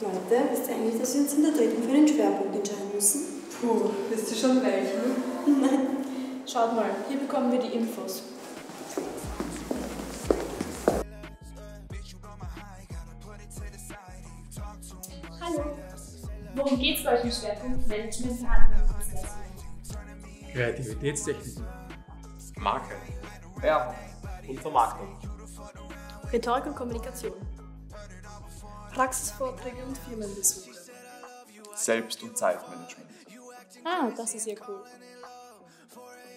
Leute, wisst ihr eigentlich, dass wir uns in der dritten für den Schwerpunkt entscheiden müssen? Puh, wisst ihr schon welchen? Nein. Schaut mal, hier bekommen wir die Infos. Hallo. Worum geht's bei euch im Schwerpunkt Management, Dienstleistungen? Kreativitätstechniken. Marke, Werbung und Vermarktung. Rhetorik und Kommunikation. Praxisvorträge und Firmenbesuche. Selbst- und Zeitmanagement. Ah, das ist ja cool.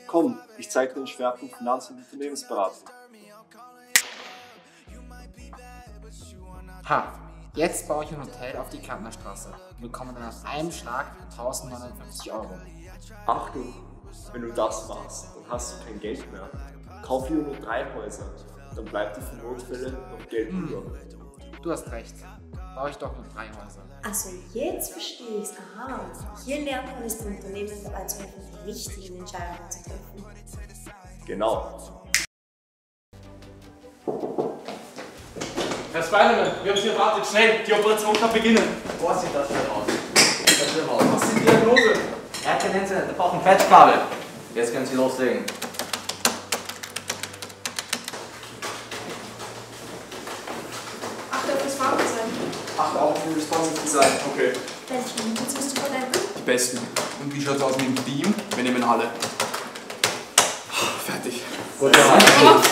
Komm, ich zeige dir den Schwerpunkt Finanz- und Unternehmensberatung. Ha, jetzt baue ich ein Hotel auf die Kantnerstraße und bekomme dann auf einem Schlag 1950 Euro. Achtung, wenn du das machst, dann hast du kein Geld mehr. Kauf lieber nur drei Häuser, dann bleibt dir für Notfälle noch Geld über. Du hast recht, baue ich doch nur drei Häuser. Also jetzt verstehe ich's. Aha. Hier lernt man es dem Unternehmen dabei zu helfen, die richtigen Entscheidungen zu treffen. Genau. Herr Spiderman, wir haben Sie erwartet. Schnell, die Operation kann beginnen. Vorsicht, das wird raus. Das wird raus. Was ist die Diagnose? Er hat kein Internet, er braucht ein Patchkabel. Jetzt können Sie loslegen. Achte auf das Farbendesign. Acht Augen für Responsive Design. Okay. Welche Inputs wirst du verwenden? Die besten. Und wie schaut's aus mit dem Team? Wir nehmen alle. Fertig. Gut gemacht.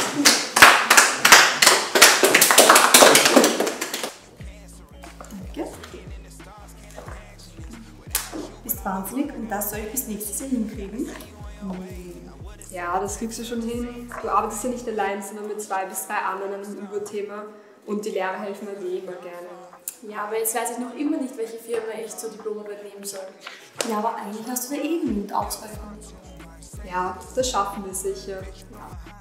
Bist wahnsinnig und das soll ich bis nächstes Jahr hinkriegen? Ja, das kriegst du schon hin. Du arbeitest ja nicht allein, sondern mit zwei bis drei anderen an einem Überthema. Und die Lehrer helfen mir eh immer gerne. Ja, aber jetzt weiß ich noch immer nicht, welche Firma ich zur Diplomarbeit nehmen soll. Ja, aber eigentlich hast du da eh genügend Auswahl. Ja, das schaffen wir sicher. Ja.